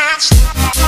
attached.